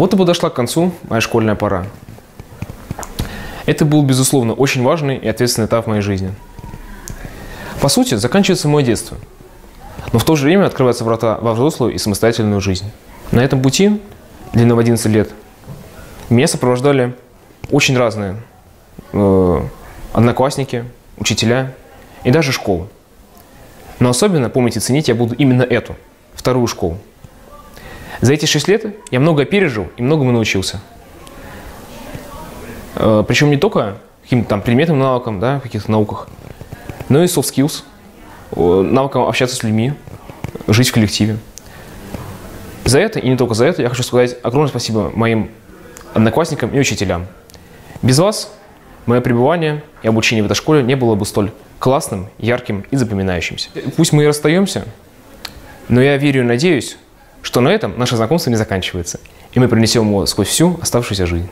Вот и подошла к концу моя школьная пора. Это был, безусловно, очень важный и ответственный этап моей жизни. По сути, заканчивается мое детство. Но в то же время открываются врата во взрослую и самостоятельную жизнь. На этом пути, длиной в 11 лет, меня сопровождали очень разные э, одноклассники, учителя и даже школы. Но особенно помнить и ценить я буду именно эту, вторую школу. За эти шесть лет я много пережил и многому научился. Э, Причем не только каким-то там предметным навыкам, да, в каких-то науках, но и soft skills, навыкам общаться с людьми, жить в коллективе. За это, и не только за это, я хочу сказать огромное спасибо моим одноклассникам и учителям. Без вас мое пребывание и обучение в этой школе не было бы столь классным, ярким и запоминающимся. Пусть мы и расстаемся, но я верю и надеюсь, что на этом наше знакомство не заканчивается, и мы принесем его сквозь всю оставшуюся жизнь.